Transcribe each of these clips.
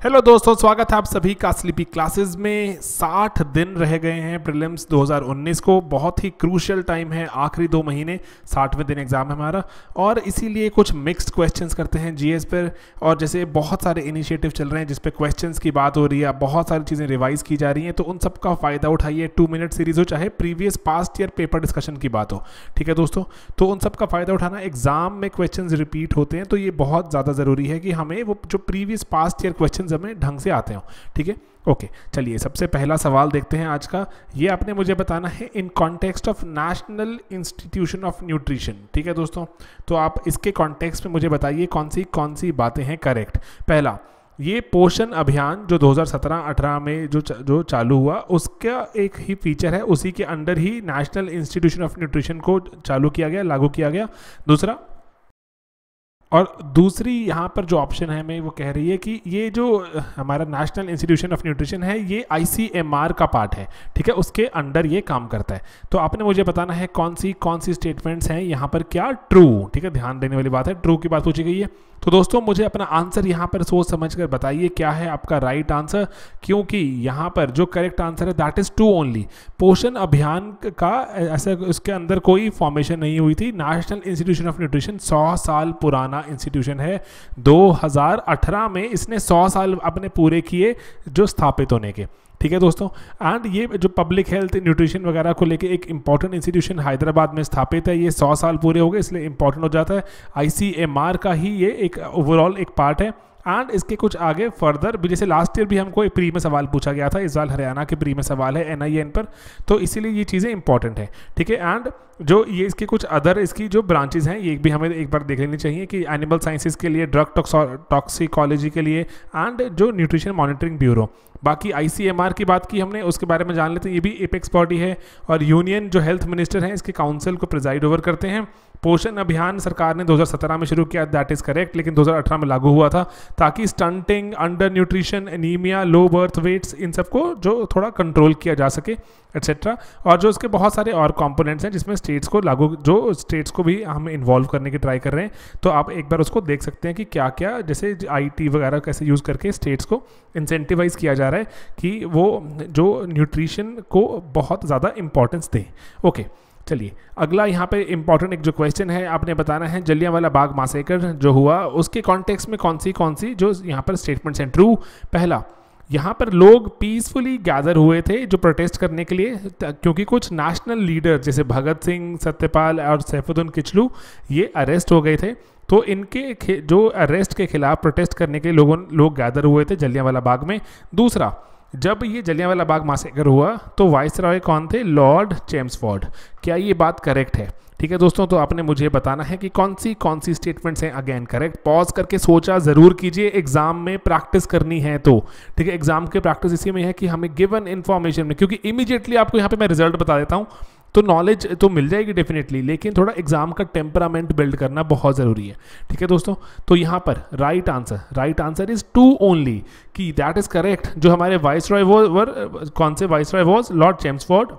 Hello दोस्तों, स्वागत है आप सभी का स्लीपी क्लासेस में। 60 दिन रह गए हैं प्रीलिम्स 2019 को। बहुत ही क्रूशियल टाइम है, आखिरी दो महीने 60वें दिन एग्ज़ाम है हमारा। और इसीलिए कुछ मिक्स्ड क्वेश्चंस करते हैं जीएस पर। और जैसे बहुत सारे इनिशिएटिव चल रहे हैं जिसपे क्वेश्चंस की बात हो रही है, बहुत सारी चीज़ें रिवाइज की जा रही हैं तो उन सब का फ़ायदा उठाइए। टू मिनट सीरीज़ हो, चाहे previous past year paper discussion की बात हो। ठीक है दोस्तों? तो उन सब का फ़ायदा उठाना एग्ज़ाम में क्वेश्चन रिपीट होते हैं तो ये बहुत ज़्यादा ज़रूरी है कि हमें वो जो प्रीवियस पास्ट ईयर क्वेश्चन हमें ढंग से आते हो, ठीक है? ओके, चलिए, सबसे पहला सवाल देखते हैं आज का। ये आपने मुझे बताना है in context of national institution of nutrition ठीक है दोस्तों? तो आप इसके कॉन्टेक्स्ट में मुझे बताइए कौन सी कौन सी बातें हैं करेक्ट पहला, ये पोषण अभियान जो 2017-18 में जो जो चालू हुआ, उसका एक ही फीचर है, उसी के अंडर ही नेशनल इंस्टीट्यूशन ऑफ़ न्यूट्रिशन को चालू किया गया, लागू किया गया। दूसरा और दूसरी यहाँ पर जो ऑप्शन है हमें वो कह रही है कि ये जो हमारा नेशनल इंस्टीट्यूशन ऑफ़ न्यूट्रिशन है, ये आईसीएमआर का पार्ट है, ठीक है? उसके अंडर ये काम करता है। तो आपने मुझे बताना है कौन सी कौन सी स्टेटमेंट्स हैं यहाँ पर क्या ट्रू ठीक है? ध्यान देने वाली बात है ट्रू की बात पूछी गई है। तो दोस्तों, मुझे अपना आंसर यहाँ पर सोच समझ कर बताइए क्या है आपका राइट आंसर क्योंकि यहाँ पर जो करेक्ट आंसर है that is two only Poshan Abhiyan का, ऐसा उसके अंदर कोई फॉर्मेशन नहीं हुई थी। नेशनल इंस्टीट्यूशन ऑफ़ न्यूट्रिशन सौ साल पुराना इंस्टीट्यूशन है। 2018 में इसने 100 साल अपने पूरे किए जो स्थापित होने के। ठीक है दोस्तों? एंड ये जो पब्लिक हेल्थ न्यूट्रिशन वगैरह को लेके एक इंपॉर्टेंट इंस्टीट्यूशन हैदराबाद में स्थापित है। ये सौ साल पूरे हो गए, इसलिए इंपॉर्टेंट हो जाता है। आईसीएमआर का ही ये एक ओवरऑल एक पार्ट है। एंड इसके कुछ आगे फर्दर भी, जैसे लास्ट ईयर भी हमको प्री में सवाल पूछा गया था इस साल हरियाणा के प्री में सवाल है एनआईएन पर तो इसीलिए ये चीज़ें इंपॉर्टेंट है, ठीक है? एंड जो ये इसके कुछ अदर इसकी जो ब्रांचेज हैं, ये भी हमें एक बार देख लेनी चाहिए कि एनिमल साइंसेज के लिए ड्रग टॉक्सिकोलॉजी के लिए एंड जो न्यूट्रिशन मॉनिटरिंग ब्यूरो बाकी आईसीएमआर की बात की हमने, उसके बारे में जान लेते हैं, ये भी एपेक्स बॉडी है, और यूनियन जो हेल्थ मिनिस्टर हैं, इसके काउंसिल को प्रिजाइड ओवर करते हैं। पोषण अभियान सरकार ने 2017 में शुरू किया दैट इज़ करेक्ट लेकिन 2018 में लागू हुआ था, ताकि stunting under nutrition anaemia low birth weights इन सबको जो थोड़ा कंट्रोल किया जा सके एट्सेट्रा और जो उसके बहुत सारे और कॉम्पोनेंट्स हैं, जिसमें स्टेट्स को लागू, जो स्टेट्स को भी हम इन्वॉल्व करने की ट्राई कर रहे हैं तो आप एक बार उसको देख सकते हैं कि क्या क्या जैसे आईटी वगैरह कैसे यूज़ करके स्टेट्स को इंसेंटिवाइज किया जा रहा है कि वो जो न्यूट्रिशन को बहुत ज़्यादा इंपॉर्टेंस दें। ओके चलिए, अगला यहाँ पे इंपॉर्टेंट एक जो क्वेश्चन है, आपने बताना है जलियांवाला बाग मासेकर जो हुआ, उसके कॉन्टेक्स्ट में कौन सी कौन सी जो यहाँ पर स्टेटमेंट्स हैं ट्रू पहला, यहाँ पर लोग पीसफुली गैदर हुए थे जो प्रोटेस्ट करने के लिए क्योंकि कुछ नेशनल लीडर जैसे भगत सिंह, सत्यपाल और सैफुद्दीन किचलू, ये अरेस्ट हो गए थे। तो इनके जो अरेस्ट के खिलाफ प्रोटेस्ट करने के लिए लोगों, लोग गैदर हुए थे जलियांवाला बाग में। दूसरा जब ये जलियांवाला बाग मासेकर हुआ तो वाइस रॉय कौन थे? Lord Chelmsford. क्या ये बात करेक्ट है? ठीक है दोस्तों तो आपने मुझे बताना है कि कौन सी कौन सी स्टेटमेंट्स हैं? अगेन करेक्ट पॉज करके सोचा, ज़रूर कीजिए एग्ज़ाम में प्रैक्टिस करनी है तो। ठीक है एग्ज़ाम के प्रैक्टिस इसी में है कि हमें गिवन इन्फॉर्मेशन में, क्योंकि इमीडिएटली आपको यहाँ पे मैं रिज़ल्ट बता देता हूँ। तो नॉलेज तो मिल जाएगी डेफिनेटली लेकिन थोड़ा एग्ज़ाम का टेम्परामेंट बिल्ड करना बहुत ज़रूरी है। ठीक है दोस्तों? तो यहाँ पर right answer right answer is two only कि दैट इज़ करेक्ट जो हमारे वाइस रॉय वो वर कौन से viceroy was Lord Chelmsford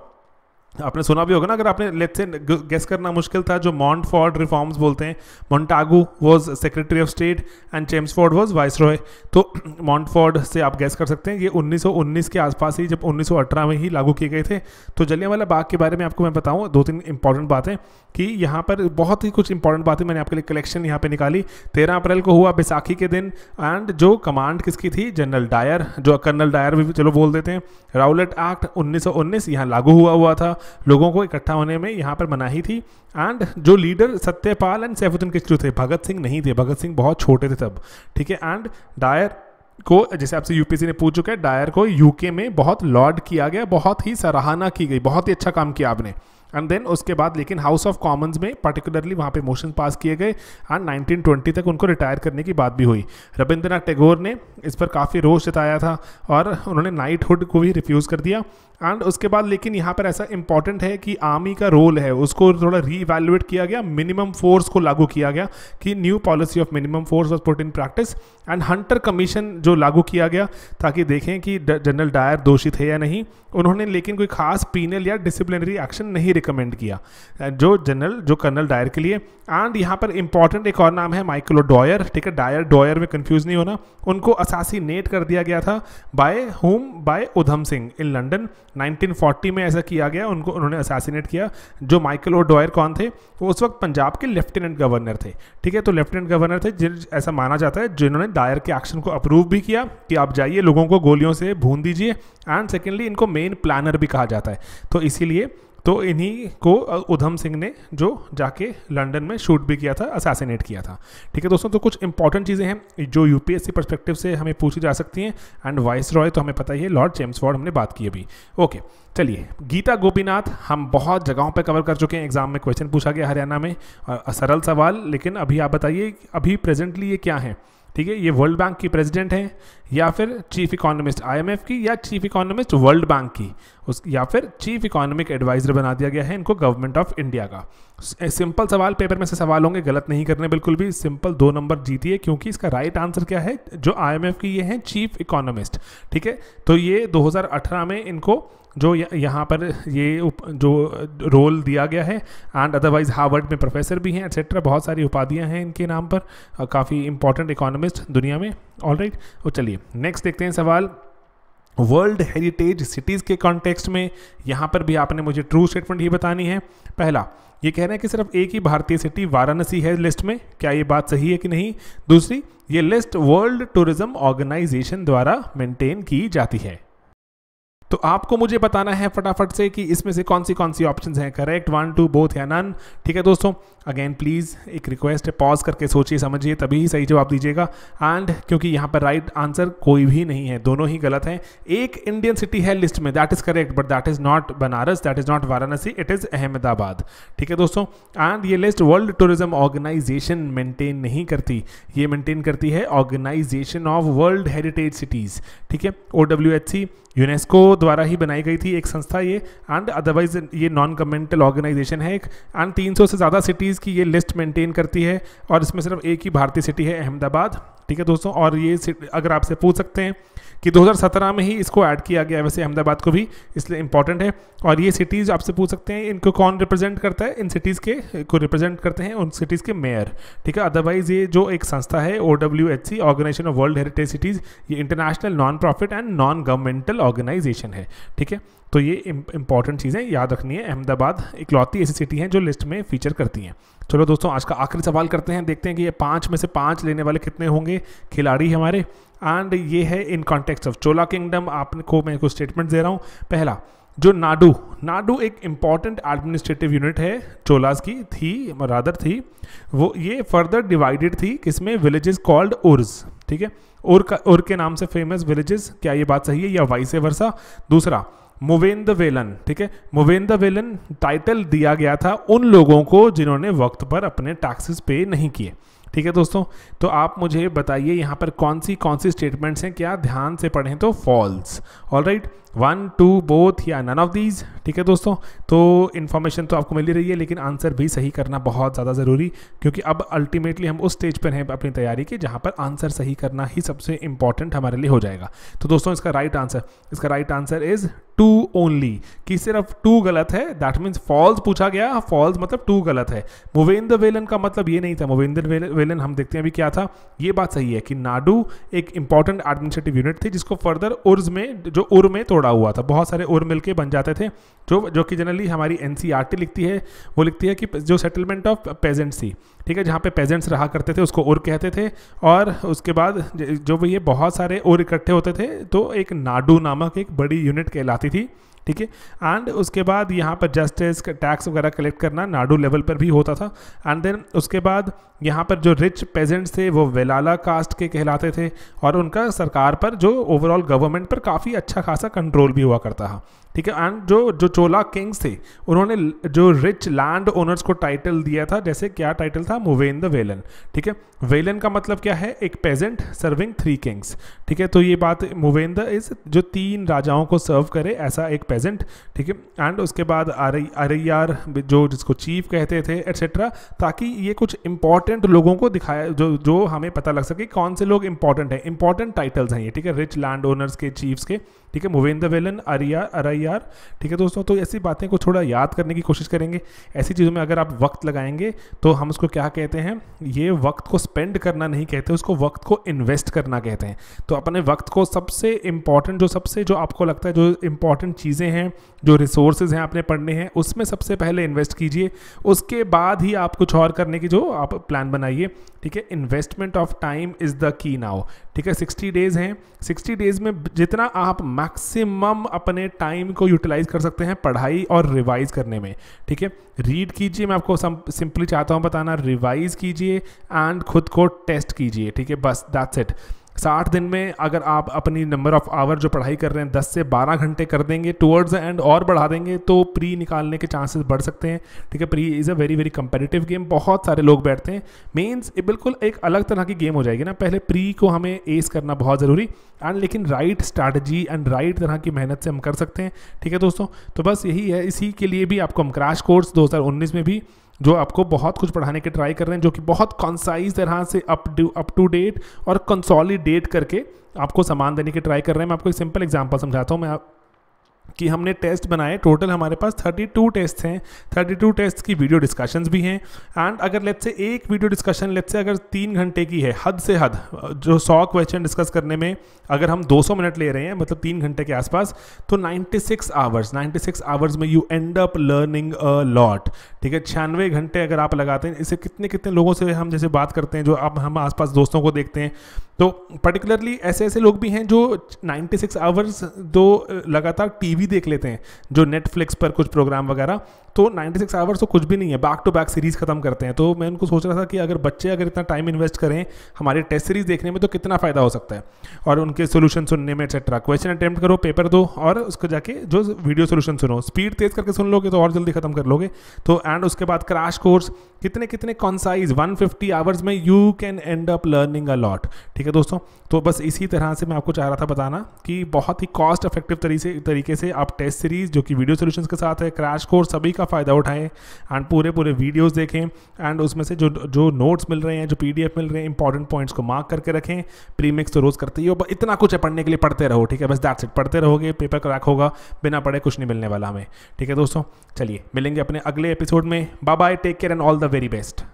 आपने सुना भी होगा ना, अगर आपने लेट से गेस करना मुश्किल था, जो मॉन्ट फॉर्ड रिफॉर्म्स बोलते हैं Montagu was secretary of state and James Ford was viceroy तो मॉन्ट फॉर्ड से आप गैस कर सकते हैं ये 1919 के आसपास ही, जब 1918 में ही लागू किए गए थे तो जलियांवाला बाग के बारे में आपको मैं बताऊँ, दो तीन इंपॉर्टेंट बातें, कि यहाँ पर बहुत ही कुछ इंपॉर्टेंट बातें मैंने आपके लिए कलेक्शन यहाँ पर निकाली। तेरह अप्रैल को हुआ बैसाखी के दिन एंड जो कमांड किसकी थी? जनरल डायर जो कर्नल डायर भी, चलो बोल देते हैं राउलेट एक्ट 1919 यहाँ लागू हुआ हुआ था। लोगों को इकट्ठा होने में यहाँ पर मनाही थी। एंड जो लीडर सत्यपाल एंड सैफुद्दीन किचलू थे, भगत सिंह नहीं थे। भगत सिंह बहुत छोटे थे तब, ठीक है? एंड डायर को, जैसे आपसे यूपीसी ने पूछ चुका है डायर को यूके में बहुत लॉर्ड किया गया, बहुत ही सराहना की गई, बहुत ही अच्छा काम किया आपने। एंड देन उसके बाद लेकिन हाउस ऑफ़ कॉमन्स में पर्टिकुलरली वहाँ पे मोशन पास किए गए एंड 1920 तक उनको रिटायर करने की बात भी हुई। रविंद्रनाथ टैगोर ने इस पर काफ़ी रोष जताया था और उन्होंने नाइटहुड को भी रिफ्यूज़ कर दिया। एंड उसके बाद लेकिन यहाँ पर ऐसा इंपॉर्टेंट है कि आर्मी का रोल है, उसको थोड़ा रीवैल्यूएट किया गया मिनिमम फोर्स को लागू किया गया कि new policy of minimum force was put in practice and Hunter Commission जो लागू किया गया ताकि देखें कि जनरल डायर दोषी थे या नहीं। उन्होंने लेकिन कोई खास पीनल या डिसिप्लिनरी एक्शन नहीं रिकमेंड किया। जो जनरल जो कर्नल डायर के लिए। एंड यहाँ पर इंपॉर्टेंट एक और नाम है माइकल डॉयर ठीक है? डायर डॉयर में कंफ्यूज नहीं होना। उनको असासीनेट कर दिया गया था by whom by Udham Singh in London 1940 में ऐसा किया गया, उनको, उन्होंने असासीनेट किया। जो माइकल और डॉयर कौन थे? वो उस वक्त पंजाब के लेफ्टिनेंट गवर्नर थे, ठीक है? तो लेफ्टिनेंट गवर्नर थे, जिन, ऐसा माना जाता है, जिन्होंने डायर के एक्शन को अप्रूव भी किया कि आप जाइए लोगों को गोलियों से भून दीजिए। एंड सेकेंडली इनको मेन प्लानर भी कहा जाता है। तो इसीलिए तो इन्हीं को उधम सिंह ने जो जाके लंदन में शूट भी किया था असैसिनेट किया था। ठीक है दोस्तों तो कुछ इंपॉर्टेंट चीज़ें हैं, जो यूपीएससी परस्पेक्टिव से हमें पूछी जा सकती हैं एंड वाइस रॉय तो हमें पता ही है लॉर्ड जेम्स वॉर्ड हमने बात की अभी। ओके चलिए, गीता गोपीनाथ, हम बहुत जगहों पे कवर कर चुके हैं एग्ज़ाम में क्वेश्चन पूछा गया हरियाणा में सरल सवाल, लेकिन अभी आप बताइए, अभी प्रेजेंटली ये क्या है? ठीक है, ये वर्ल्ड बैंक की प्रेसिडेंट हैं, या फिर चीफ इकोनॉमिस्ट आईएमएफ की, या चीफ इकोनॉमिस्ट वर्ल्ड बैंक की? उस, या फिर चीफ इकोनॉमिक एडवाइजर बना दिया गया है इनको गवर्नमेंट ऑफ़ इंडिया का। सिंपल सवाल पेपर में से सवाल होंगे, गलत नहीं करने बिल्कुल भी, सिंपल दो नंबर जीतिए, क्योंकि इसका राइट आंसर क्या है, जो आईएमएफ की ये हैं चीफ इकोनॉमिस्ट, ठीक है? तो ये 2018 में इनको जो यहाँ पर ये जो रोल दिया गया है एंड अदरवाइज़ हार्वर्ड में प्रोफेसर भी हैं एट्सेट्रा बहुत सारी उपाधियाँ हैं इनके नाम पर काफ़ी इंपॉर्टेंट इकोनॉमिस्ट दुनिया में ऑल राइट वो चलिए नेक्स्ट देखते हैं सवाल। वर्ल्ड हेरिटेज सिटीज़ के कॉन्टेक्स्ट में, यहाँ पर भी आपने मुझे ट्रू स्टेटमेंट ही बतानी है। पहला, ये कह रहे हैं कि सिर्फ़ एक ही भारतीय सिटी वाराणसी है लिस्ट में, क्या ये बात सही है कि नहीं? दूसरी, ये लिस्ट वर्ल्ड टूरिज़्म ऑर्गेनाइजेशन द्वारा मेंटेन की जाती है। तो आपको मुझे बताना है फटाफट से कि इसमें से कौन सी कौन सी ऑप्शंस हैं। करेक्ट वन टू बोथ या नन ठीक है दोस्तों? अगेन प्लीज़ एक रिक्वेस्ट है। पॉज करके सोचिए, समझिए, तभी सही जवाब दीजिएगा। एंड क्योंकि यहाँ पर राइट right आंसर कोई भी नहीं है, दोनों ही गलत हैं। एक इंडियन सिटी है लिस्ट में that is correct but that is not Banaras that is not Varanasi it is Ahmedabad ठीक है दोस्तों? एंड ये list world tourism organisation maintain नहीं करती। ये मेंटेन करती है organisation of world heritage cities ठीक है? ओ यूनेस्को द्वारा ही बनाई गई थी एक संस्था ये एंड अदरवाइज़ ये नॉन गवर्नमेंटल ऑर्गेनाइजेशन है एक। एंड 300 से ज़्यादा सिटीज़ की ये लिस्ट मेंटेन करती है, और इसमें सिर्फ़ एक ही भारतीय सिटी है, अहमदाबाद। ठीक है दोस्तों? और ये अगर आपसे पूछ सकते हैं कि 2017 में ही इसको ऐड किया गया वैसे अहमदाबाद को भी इसलिए इंपॉर्टेंट है। और ये सिटीज़ आपसे पूछ सकते हैं, इनको कौन रिप्रेजेंट करता है? इन सिटीज़ के, को रिप्रेजेंट करते हैं उन सिटीज़ के मेयर ठीक है? अदरवाइज़ ये जो एक संस्था है O H C organisation of world heritage cities ये international non profit and non governmental organisation है। ठीक है? तो ये इंपॉर्टेंट चीज़ें याद रखनी है। अहमदाबाद इकलौती ऐसी सिटी हैं जो लिस्ट में फीचर करती हैं। चलो दोस्तों, आज का आखिरी सवाल करते हैं। देखते हैं कि ये पाँच में से पाँच लेने वाले कितने होंगे? खिलाड़ी हमारे। एंड ये है in context of Chola kingdom आपको मैं कुछ स्टेटमेंट दे रहा हूँ। पहला, जो नाडू नाडू एक इंपॉर्टेंट एडमिनिस्ट्रेटिव यूनिट है चोलास की, थी रादर थी, वो ये फर्दर डिवाइडेड थी, किसमें? विलेजेस कॉल्ड उर्स ठीक है? उर का उर के नाम से फ़ेमस विलेजेस क्या ये बात सही है या वाइस वर्षा दूसरा मुवेंद वेलन ठीक है? मुवेंद वेलन टाइटल दिया गया था उन लोगों को जिन्होंने वक्त पर अपने टैक्सेस पे नहीं किए। ठीक है दोस्तों? तो आप मुझे बताइए यहाँ पर कौन सी कौन सी स्टेटमेंट्स हैं? क्या ध्यान से पढ़ें तो false all right one two both या नन ऑफ़ दीज ठीक है दोस्तों? तो इन्फॉर्मेशन तो आपको मिल ही रही है, लेकिन आंसर भी सही करना बहुत ज़्यादा ज़रूरी, क्योंकि अब अल्टीमेटली हम उस स्टेज पर हैं अपनी तैयारी के, जहाँ पर आंसर सही करना ही सबसे इंपॉर्टेंट हमारे लिए हो जाएगा। तो दोस्तों, इसका राइट आंसर इसका right answer is two only कि सिर्फ़ टू गलत है दैट मीन्स फॉल्स पूछा गया फॉल्स मतलब टू गलत है। मुवेंद्र वेलन का मतलब ये नहीं था मुवेंद्र वेलन हम देखते हैं अभी क्या था, ये बात सही है कि नाडू एक इंपॉर्टेंट एडमिनिस्ट्रेटिव यूनिट थी, जिसको फर्दर उर्ज में, जो उर में हुआ था। बहुत सारे उर मिलके बन जाते थे, जो जो कि जनरली हमारी एन लिखती है, वो लिखती है कि जो सेटलमेंट ऑफ़ पेजेंट्स थी, ठीक है, जहाँ पे पेजेंट्स रहा करते थे, उसको उर कहते थे और उसके बाद जो ये बहुत सारे और इकट्ठे होते थे तो एक नाडू नामक एक बड़ी यूनिट कहलाती थी ठीक है? एंड उसके बाद यहाँ पर जस्टिस टैक्स वगैरह कलेक्ट करना नाडू लेवल पर भी होता था। एंड देन उसके बाद यहाँ पर जो रिच पेजेंट्स थे, वो वेलाला कास्ट के कहलाते थे। और उनका सरकार पर, जो ओवरऑल गवर्नमेंट पर काफ़ी अच्छा खासा कंट्रोल भी हुआ करता था। ठीक है? एंड जो जो चोला किंग्स थे, उन्होंने जो रिच लैंड ओनर्स को टाइटल दिया था, जैसे क्या टाइटल था? मुवेंद वेलन ठीक है? वेलन का मतलब क्या है? एक पेजेंट सर्विंग थ्री किंग्स ठीक है? तो ये बात मुवेंद इज़ जो तीन राजाओं को सर्व करे, ऐसा एक पेजेंट ठीक है? एंड उसके बाद अरैयार जो जिसको चीफ कहते थे एट्सेट्रा ताकि ये कुछ इंपॉर्टेंट लोगों को दिखाया, जो जो हमें पता लग सके कौन से लोग इंपॉर्टेंट हैं। इंपॉर्टेंट टाइटल्स हैं ये, ठीक है? रिच लैंड ओनर्स के चीफ्स के। ठीक है मुवेंद्र वेलन अरिया अरैयार। ठीक है दोस्तों तो ऐसी बातें को थोड़ा याद करने की कोशिश करेंगे। ऐसी चीज़ों में अगर आप वक्त लगाएँगे तो हम उसको क्या कहते हैं? ये वक्त को स्पेंड करना नहीं कहते, उसको वक्त को इन्वेस्ट करना कहते हैं। तो अपने वक्त को सबसे इंपॉर्टेंट जो सबसे जो आपको लगता है, जो इंपॉर्टेंट चीज़ें हैं जो रिसोर्सेज हैं आपने पढ़ने हैं, उसमें सबसे पहले इन्वेस्ट कीजिए। उसके बाद ही आप कुछ और करने की जो आप प्लान बनाइए। ठीक है? Investment of time is the key now ठीक है? सिक्सटी डेज़ हैं। सिक्सटी डेज़ में जितना आप मैक्सिमम अपने टाइम को यूटिलाइज कर सकते हैं पढ़ाई और रिवाइज करने में। ठीक है? रीड कीजिए, मैं आपको सिंपली चाहता हूँ बताना। रिवाइज कीजिए एंड खुद को टेस्ट कीजिए। ठीक है? बस दैट्स इट साठ दिन में अगर आप अपनी नंबर ऑफ़ आवर जो पढ़ाई कर रहे हैं, दस से बारह घंटे कर देंगे टुवर्ड्स एंड और बढ़ा देंगे तो प्री निकालने के चांसेस बढ़ सकते हैं। ठीक है pre is a very very competitive game बहुत सारे लोग बैठते हैं। मीन्स बिल्कुल एक अलग तरह की गेम हो जाएगी ना। पहले प्री को हमें एस करना बहुत ज़रूरी। एंड लेकिन राइट स्ट्रैटेजी एंड राइट तरह की मेहनत से हम कर सकते हैं। ठीक है दोस्तों? तो बस यही है। इसी के लिए भी आपको हम क्रैश कोर्स दो हज़ार उन्नीस में भी, जो आपको बहुत कुछ पढ़ाने के ट्राई कर रहे हैं, जो कि बहुत कॉन्साइज तरह से अप अप टू डेट और कंसोलिडेट करके आपको सामान देने की ट्राई कर रहे हैं। मैं आपको एक सिंपल एग्जांपल समझाता हूँ। मैं आप कि हमने टेस्ट बनाए टोटल हमारे पास 32 टेस्ट हैं। 32 टेस्ट की वीडियो डिस्कशंस भी हैं। एंड अगर लेट्स से एक वीडियो डिस्कशन लेट्स से अगर तीन घंटे की है, हद से हद, जो 100 क्वेश्चन डिस्कस करने में अगर हम 200 मिनट ले रहे हैं मतलब तीन घंटे के आसपास तो 96 आवर्स 96 आवर्स में you end up learning a lot ठीक है? छियानवे घंटे अगर आप लगाते हैं, इसे कितने कितने लोगों से हम जैसे बात करते हैं, जो आप हम आसपास दोस्तों को देखते हैं तो पर्टिकुलरली ऐसे ऐसे लोग भी हैं जो 96 आवर्स दो लगातार टीवी देख लेते हैं जो नेटफ्लिक्स पर कुछ प्रोग्राम वगैरह तो 96 आवर्स तो कुछ भी नहीं है बैक टू बैक सीरीज़ खत्म करते हैं। तो मैं उनको सोच रहा था कि अगर बच्चे अगर इतना टाइम इन्वेस्ट करें, हमारे टेस्ट सीरीज़ देखने में तो कितना फ़ायदा हो सकता है। और उनके सोल्यूशन सुनने में एक्सेट्रा क्वेश्चन अटैम्प्ट करो पेपर दो, और उसको जाके जो वीडियो सोल्यूशन सुनो। स्पीड तेज़ करके सुन लोगे तो और जल्दी खत्म कर लोगे। तो एंड उसके बाद क्रैश कोर्स कितने कितने कॉन्साइज 150 आवर्स में you can end up learning a lot ठीक है दोस्तों? तो बस इसी तरह से मैं आपको चाह रहा था बताना कि बहुत ही कॉस्ट इफ़ेक्टिव तरीके तरीके से आप टेस्ट सीरीज़ जो कि वीडियो सोल्यूशन के साथ है क्रैश कोर्स सभी का फ़ायदा उठाएँ एंड पूरे पूरे वीडियोस देखें एंड उसमें से जो जो नोट्स मिल रहे हैं, जो पीडीएफ मिल रहे हैं इंपॉर्टेंट पॉइंट्स को मार्क करके रखें। प्रीमिक्स तो रोज़ करते ही हो इतना कुछ है पढ़ने के लिए, पढ़ते रहो, ठीक है? बस दैट इट पढ़ते रहोगे पेपर क्रैक होगा, बिना पढ़े कुछ नहीं मिलने वाला हमें, ठीक है दोस्तों? चलिए, मिलेंगे अपने अगले एपिसोड में। Bye bye take care and all the very best